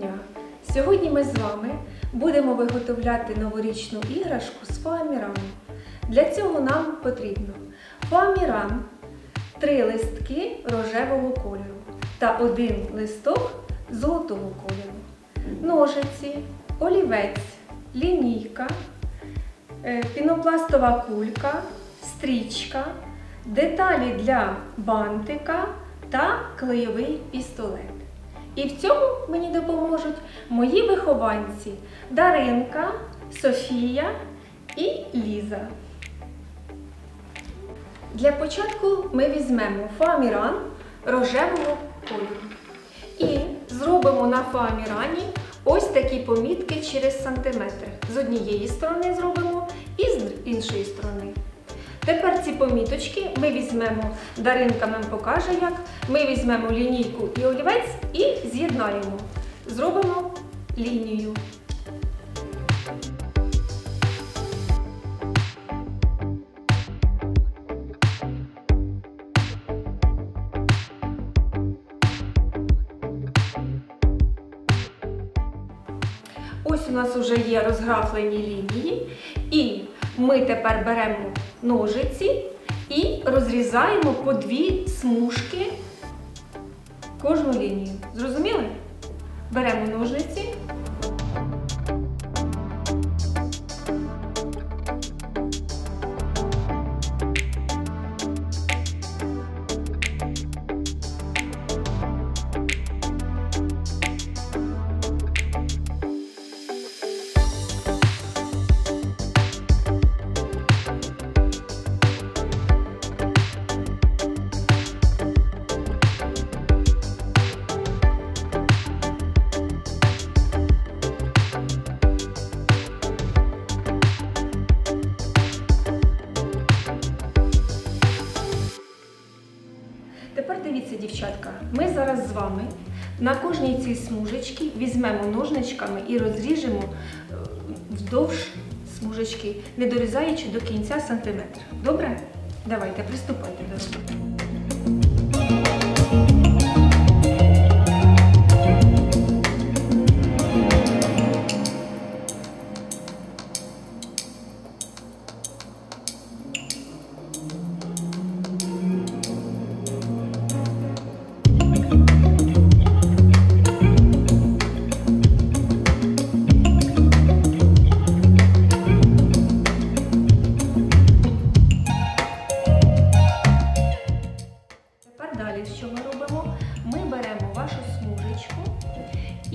дня! Сьогодні ми з вами будемо виготовляти новорічну іграшку з фоамірану. Для цього нам потрібно фоаміран, три листки рожевого кольору та один листок золотого кольору, ножиці, олівець, лінійка, е, пінопластова кулька, стрічка, деталі для бантика та клейовий пістолет. І в цьому мені допоможуть мої вихованці Даринка, Софія і Ліза. Для початку ми візьмемо фоаміран рожевого кольору. І зробимо на фоамірані ось такі помітки через сантиметр. З однієї сторони зробимо і з іншої сторони. Тепер ці поміточки ми візьмемо, Даринка нам покаже як. Ми візьмемо лінійку і олівець і з'єднаємо. Зробимо лінію. Ось у нас вже є розграфлені лінії, і ми тепер беремо ножиці і розрізаємо по дві смужки кожну лінію. Зрозуміли? Беремо ножниці. Зараз з вами на кожній цій смужечці візьмемо ножничками і розріжемо е, вздовж смужечки, не дорізаючи до кінця сантиметра. Добре? Давайте, приступайте до роботи.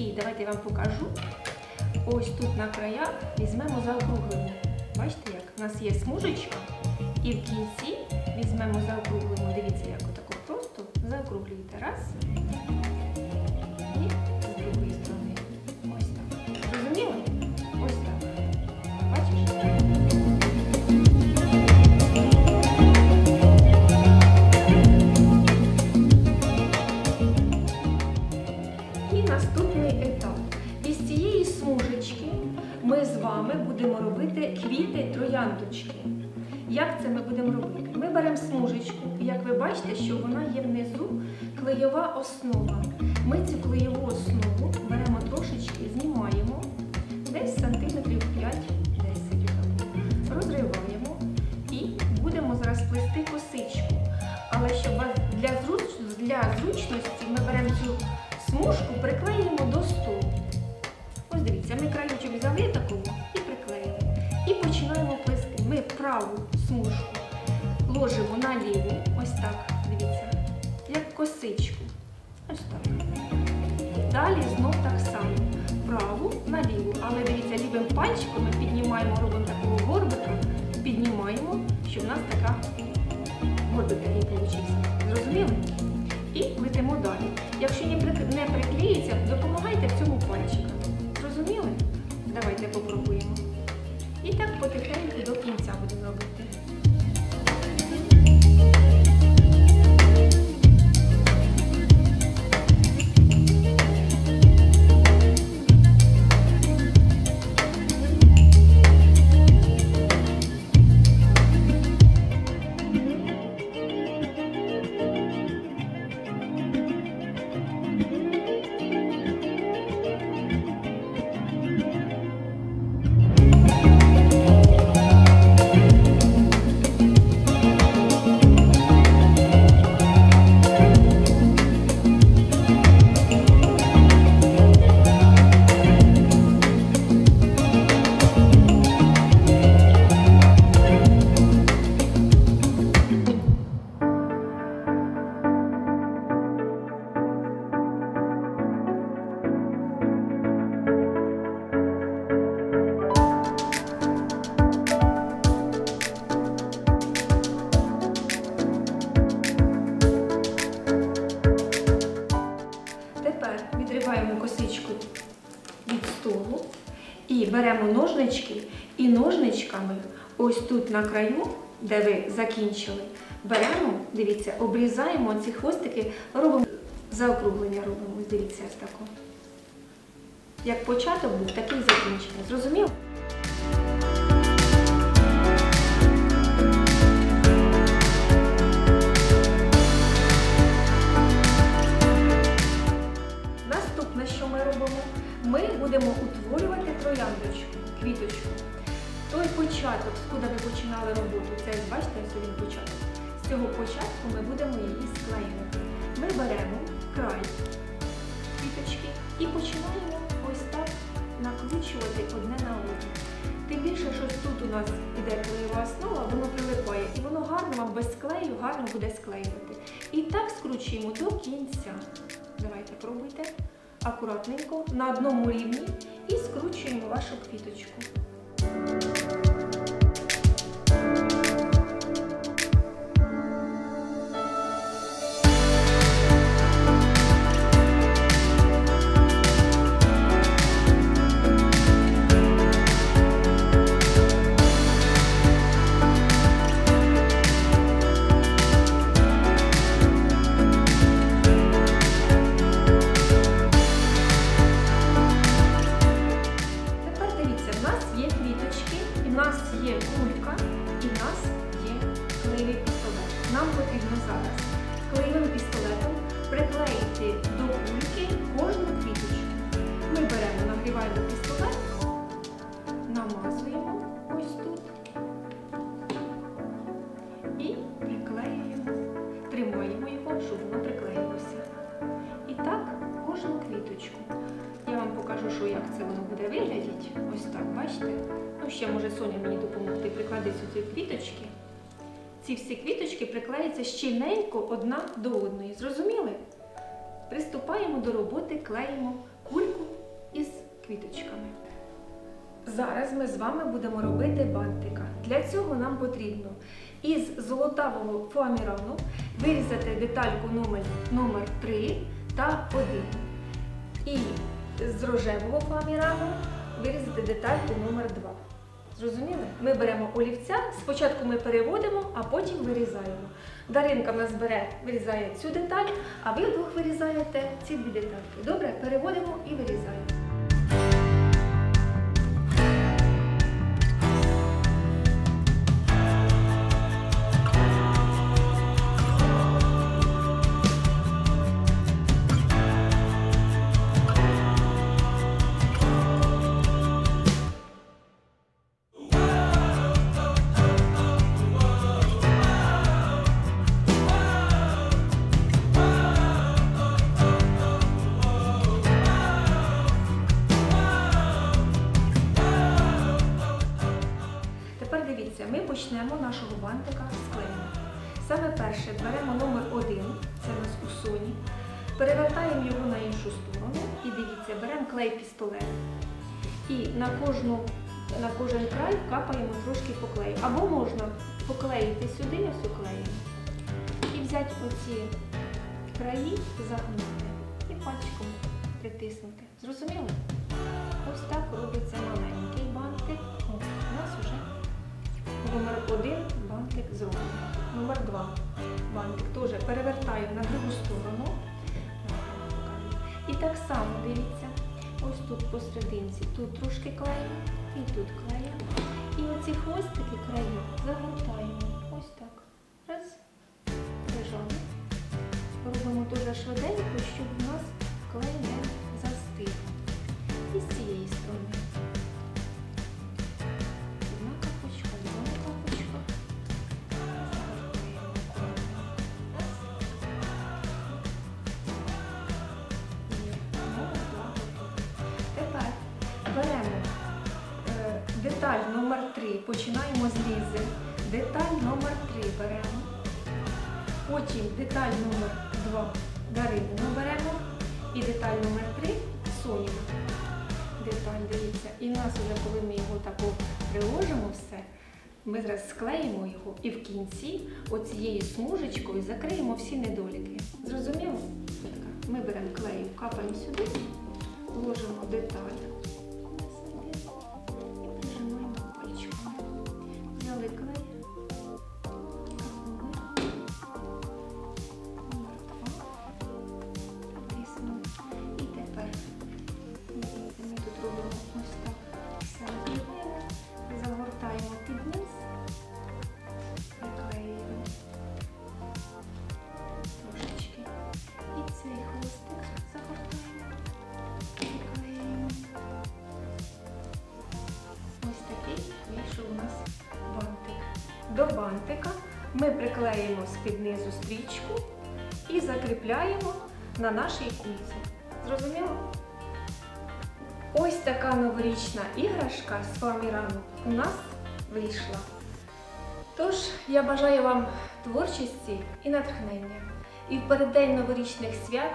І давайте я вам покажу. Ось тут на краях візьмемо заокруглення. Бачите, як? У нас є смужечка, і в кінці візьмемо заокруглимо. Дивіться, як отако просто заокруглюєте. Раз. І з другої сторони. Ось так. Зрозуміли? Основа. Ми цю клеєву основу беремо трошечки, знімаємо десь сантиметрів 5-10 розриваємо і будемо зараз плести косичку. Але щоб для, зруч- для зручності ми беремо цю смужку, приклеїмо до столу. Ось дивіться, ми краючок взяли таку і приклеїли. І починаємо плести. Ми праву смужку ложимо на ліву, ось так, дивіться, як косичку. Далі знов так само. Праву на ліву. Але дивіться, лівим пальчиком ми піднімаємо, робимо такого горбика, піднімаємо, щоб у нас така горбик такий вийшов. Зрозуміли? І плетемо далі. Якщо не прик- не приклеїться, допомагайте в цьому пальчиком. Зрозуміли? Давайте попробуємо. І так потихеньку до кінця будемо робити. Беремо ножнички і ножничками ось тут на краю, де ви закінчили, беремо, дивіться, обрізаємо ці хвостики, робимо заокруглення робимо. Дивіться, ось тако. Як початок був, так і закінчення. Зрозумів? Початок, скуди ви починали роботу, це бачите, ось він початок. З цього початку ми будемо її склеювати. Ми беремо край квіточки і починаємо ось так накручувати одне на одне. Тим більше, що тут у нас іде клеєва основа, воно прилипає і воно гарно вам без склею гарно буде склеювати. І так скручуємо до кінця. Давайте пробуйте акуратненько на одному рівні і скручуємо вашу квіточку. Нам потрібно зараз клеєвим пістолетом приклеїти до кульки кожну квіточку. Ми беремо, нагріваємо пістолет, намазуємо ось тут і приклеюємо, тримаємо його, щоб воно приклеїлося. І так кожну квіточку. Я вам покажу, що як це воно буде виглядати. Ось так, бачите? Ну, ще може Соня мені допомогти. Приклади сюди квіточки. Ці всі квіточки приклеються щільненько одна до одної. Зрозуміли? Приступаємо до роботи, клеїмо кульку із квіточками. Зараз ми з вами будемо робити бантика. Для цього нам потрібно із золотавого фоамірану вирізати детальку номер, номер 3 та 1. І з рожевого фоамірану вирізати детальку номер 2. Зрозуміли? Ми беремо олівця, спочатку ми переводимо, а потім вирізаємо. Даринка в нас бере, вирізає цю деталь, а ви вдвох вирізаєте ці дві детальки. Добре, переводимо і вирізаємо. Кожен край капаємо трошки по клею. Або можна поклеїти сюди, ось клеєм, і взяти оці краї, загнути і пальчиком притиснути. Зрозуміли? Ось так робиться маленький бантик. О, у нас вже номер один бантик зроблений. Номер два бантик теж перевертаю на другу сторону. І так само дивіться, ось тут посерединці, тут трошки клею і тут клею. І оці хвостики краю загортаємо. Ось так. Раз. Прижали. Робимо дуже швиденько, щоб у нас клей не застиг. І з цієї сторони. Починаємо з лізи. Деталь номер 3 беремо. Потім деталь номер 2 Дарину беремо. І деталь номер 3 Соніна. Деталь, дивіться. І в нас вже, коли ми його тако приложимо все, ми зараз склеїмо його і в кінці оцією смужечкою закриємо всі недоліки. Зрозуміло? Ми беремо клею, капаємо сюди, ложимо деталь. До бантика ми приклеїмо з-під низу стрічку і закріпляємо на нашій кульці. Зрозуміло? Ось така новорічна іграшка з вами у нас вийшла. Тож я бажаю вам творчості і натхнення. І в переддень новорічних свят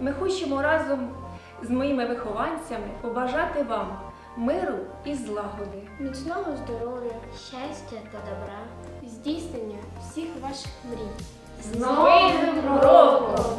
ми хочемо разом з моїми вихованцями побажати вам миру і злагоди, міцного здоров'я, щастя та добра, здійснення всіх ваших мрій. З Новим роком!